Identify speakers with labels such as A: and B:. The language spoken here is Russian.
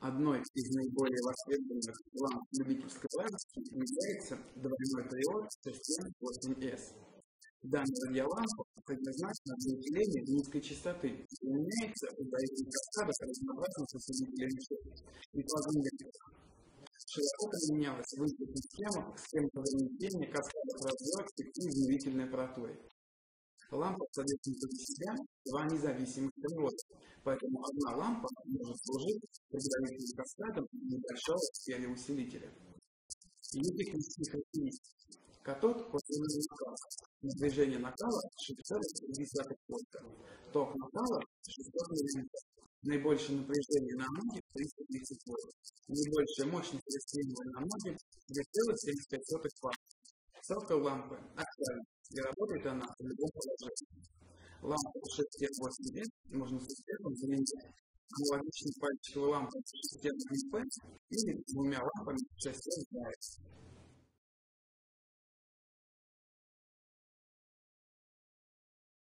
A: Одной из наиболее востребованных ламп любительской радости является двойной привод STM8S. Данная радиолампа предназначена для усиления низкой частоты и применяется в боевых каскадах разнообразных усилителей и плазмометров. Широко применялась в импульсных схемах схем ограничения каскадов развертки и измерительной аппаратуры. Лампа содержит в себя два независимых привода, поэтому одна лампа может служить предварительным каскадом небольшого телеусилителя. Ее технические характеристики. Катод после накала. Напряжение накала 6,3 вольта. Ток накала 600 мм. Наибольшее напряжение на ноге 330 вольт. Наибольшая мощность растения на ноге 2,75 Вт. Сокол лампы актуальна и работает она в любом положении. Лампу 6 8 можно с успехом заменить аналогичной пальчиковой лампой 6 МП или двумя лампами 6 МП.